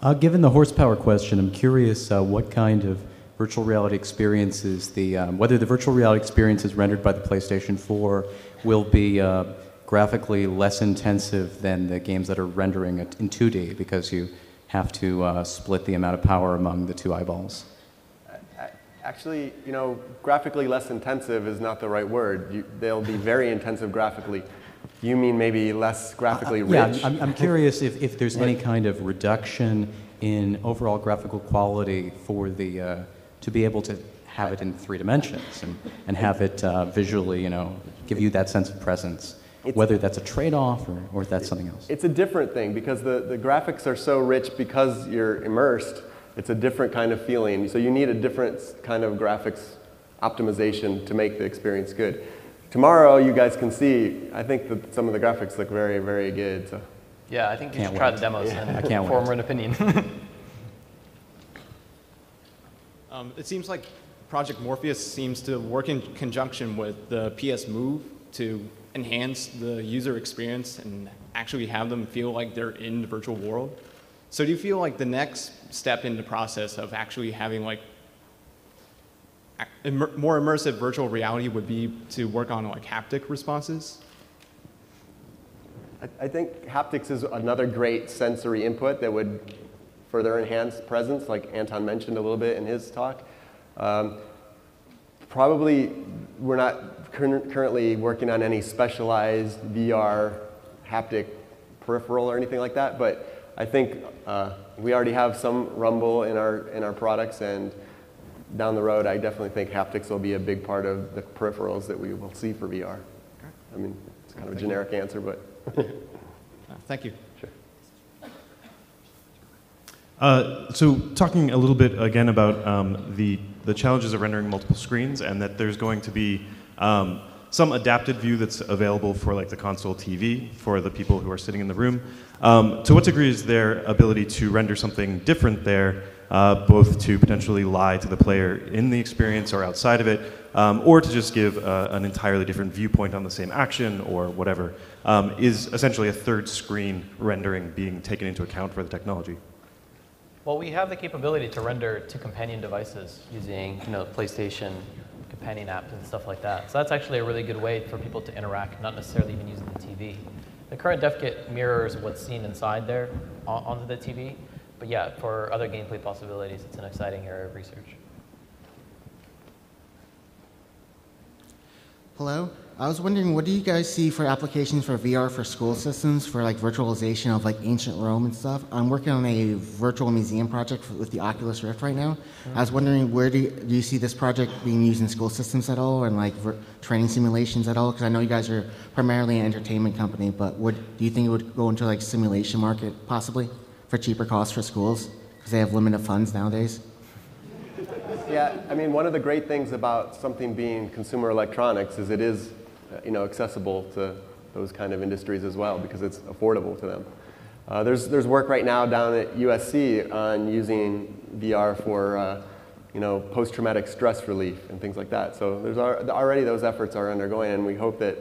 Uh, given the horsepower question, I'm curious uh, what kind of virtual reality experiences the um, whether the virtual reality experiences rendered by the PlayStation 4 will be uh, graphically less intensive than the games that are rendering it in 2D because you have to uh, split the amount of power among the two eyeballs. Actually, you know, graphically less intensive is not the right word. You, they'll be very intensive graphically. You mean maybe less graphically Uh, yeah, rich? I'm, I'm curious if, if there's any kind of reduction in overall graphical quality for the, uh, to be able to have it in three dimensions and, and have it uh, visually, you know, give you that sense of presence, whether that's a trade-off or, or that's something else. It's a different thing because the, the graphics are so rich because you're immersed. It's a different kind of feeling. So you need a different kind of graphics optimization to make the experience good. Tomorrow, you guys can see, I think that some of the graphics look very, very good. So. Yeah, I think you Can't should try wait. the demos Yeah. and I can't form wait. an opinion. Um, it seems like Project Morpheus seems to work in conjunction with the PS Move to enhance the user experience and actually have them feel like they're in the virtual world. So do you feel like the next step in the process of actually having like immer- more immersive virtual reality would be to work on like haptic responses? I, I think haptics is another great sensory input that would further enhance presence, like Anton mentioned a little bit in his talk. Um, probably we're not cur- currently working on any specialized VR haptic peripheral or anything like that, but I think uh, we already have some Rumble in our, in our products, and down the road, I definitely think haptics will be a big part of the peripherals that we will see for VR. I mean, it's kind of a generic answer, but. Thank you. Uh, so talking a little bit again about um, the, the challenges of rendering multiple screens and that there's going to be um, some adapted view that's available for like the console TV for the people who are sitting in the room. Um, to what degree is their ability to render something different there, uh, both to potentially lie to the player in the experience or outside of it, um, or to just give uh, an entirely different viewpoint on the same action or whatever? Um, is essentially a third screen rendering being taken into account for the technology? Well, we have the capability to render to companion devices using, you know, PlayStation companion apps and stuff like that. So that's actually a really good way for people to interact, not necessarily even using the TV. The current dev kit mirrors what's seen inside there onto the TV. But yeah, for other gameplay possibilities, it's an exciting area of research. Hello. I was wondering, what do you guys see for applications for VR for school systems for like virtualization of like ancient Rome and stuff? I'm working on a virtual museum project f- with the Oculus Rift right now. Mm-hmm. I was wondering, where do you, do you see this project being used in school systems at all, and like vir- training simulations at all? Because I know you guys are primarily an entertainment company, but would do you think it would go into like simulation market possibly for cheaper costs for schools because they have limited funds nowadays? Yeah, I mean, one of the great things about something being consumer electronics is it is, you know, accessible to those kind of industries as well because it's affordable to them. Uh, there's, there's work right now down at USC on using VR for, uh, you know, post-traumatic stress relief and things like that. So there's al- already those efforts are undergoing, and we hope that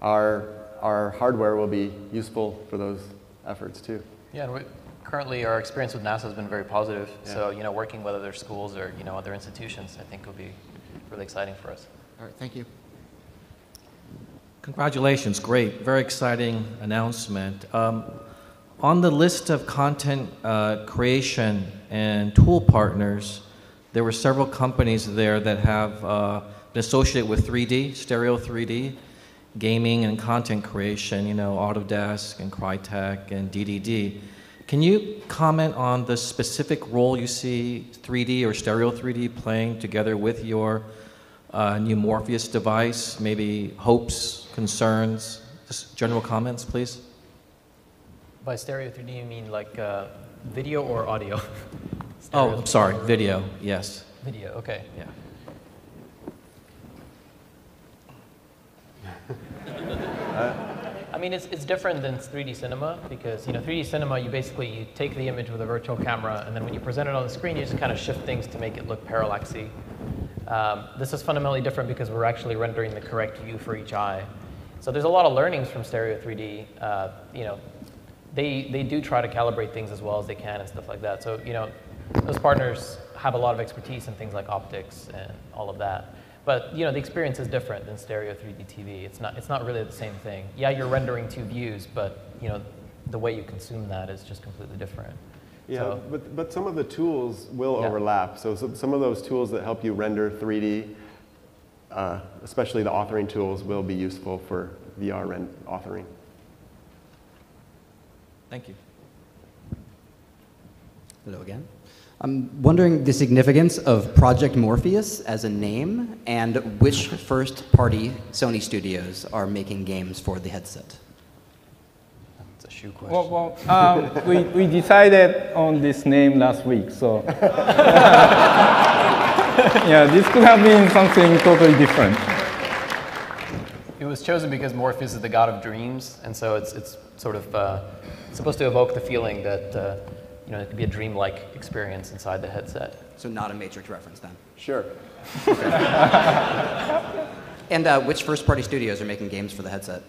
our, our hardware will be useful for those efforts too. Yeah, and we, currently our experience with NASA has been very positive. So, you know, working with other schools or, you know, other institutions, I think will be really exciting for us. All right, thank you. Congratulations, great, very exciting announcement. Um, on the list of content uh, creation and tool partners, there were several companies there that have uh, been associated with 3D, stereo 3D, gaming and content creation, you know, Autodesk and Crytek and DDD. Can you comment on the specific role you see 3D or stereo 3D playing together with your uh, new Morpheus device? Maybe hopes, concerns, just general comments, please. By stereo 3D, you mean like uh, video or audio? Oh, I'm sorry, video, yes. Video, okay. Yeah. I mean, it's, it's different than 3D cinema because, you know, 3D cinema, you basically, you take the image with a virtual camera, and then when you present it on the screen, you just kind of shift things to make it look parallaxy. Um, this is fundamentally different because we're actually rendering the correct view for each eye. So there's a lot of learnings from Stereo 3D. Uh, you know, they, they do try to calibrate things as well as they can and stuff like that. So, you know, those partners have a lot of expertise in things like optics and all of that. But, you know, the experience is different than stereo 3D TV. It's not, it's not really the same thing. Yeah, you're rendering two views, but, you know, the way you consume that is just completely different. Yeah, So- but, but some of the tools will Yeah. overlap. So some, some of those tools that help you render 3D, uh, especially the authoring tools, will be useful for VR ren- authoring. Thank you. Hello again. I'm wondering the significance of Project Morpheus as a name and which first party Sony studios are making games for the headset. That's a Shu question. Well, well um, we, we decided on this name last week, so. yeah, this could have been something totally different. It was chosen because Morpheus is the god of dreams, and so it's, it's sort of uh, supposed to evoke the feeling that uh, you know, it could be a dreamlike experience inside the headset. So not a Matrix reference then? Sure. and uh, which first-party studios are making games for the headset?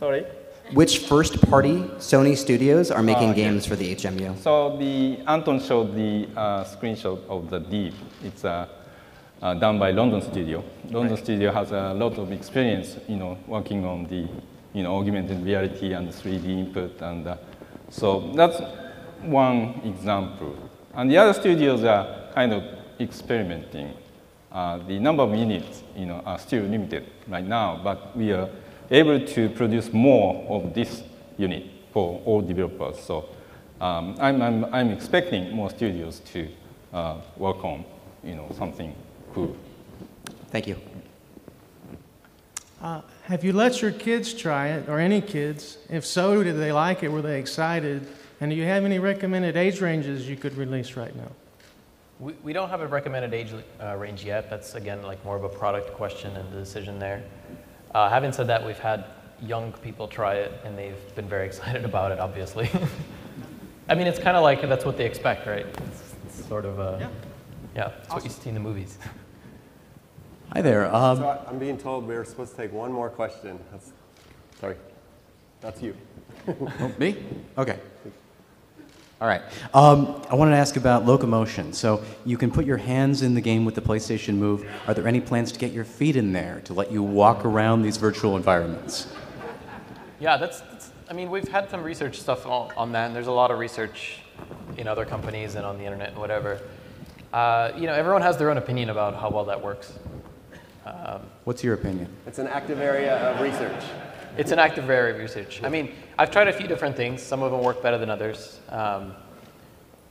Sorry? Which first-party Sony studios are making Ah, games for the HMU? So the Anton showed the uh, screenshot of the Deep. It's uh, uh, done by London studio. London studio has a lot of experience, you know, working on the, you know, augmented reality and 3D input, and uh, so that's one example. And the other studios are kind of experimenting. Uh, the number of units, you know, are still limited right now, but we are able to produce more of this unit for all developers. So um, I'm, I'm, I'm expecting more studios to uh, work on, you know, something cool. Thank you. Uh, have you let your kids try it, or any kids? If so, did they like it? Were they excited? And do you have any recommended age ranges you could release right now? We, we don't have a recommended age uh, range yet. That's, again, like more of a product question and the decision there. Uh, having said that, we've had young people try it, and they've been very excited about it, obviously. I mean, it's kind of like that's what they expect, right? It's, it's sort of, a, yeah, yeah it's what you see in the movies. Hi there. Um, so I- I'm being told we're supposed to take one more question. That's, sorry, that's you. Oh, me? Okay. All right. Um, I wanted to ask about locomotion. So you can put your hands in the game with the PlayStation Move. Are there any plans to get your feet in there to let you walk around these virtual environments? Yeah, that's, that's I mean, we've had some research stuff on, on that, and there's a lot of research in other companies and on the internet and whatever. Uh, you know, everyone has their own opinion about how well that works. Um, What's your opinion? It's an active area of research. It's an active area of research. I mean, I've tried a few different things. Some of them work better than others. Um,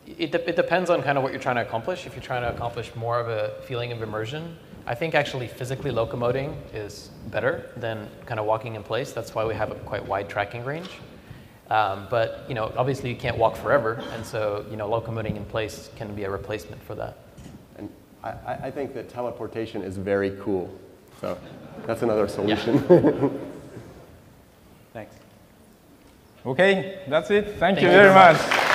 it, de- it depends on kind of what you're trying to accomplish. If you're trying to accomplish more of a feeling of immersion, I think actually physically locomoting is better than kind of walking in place. That's why we have a quite wide tracking range. Um, but you know, obviously you can't walk forever, and so you know, locomoting in place can be a replacement for that. And I, I think that teleportation is very cool. So that's another solution. Thanks. Okay, that's it. Thank, Thank you very much.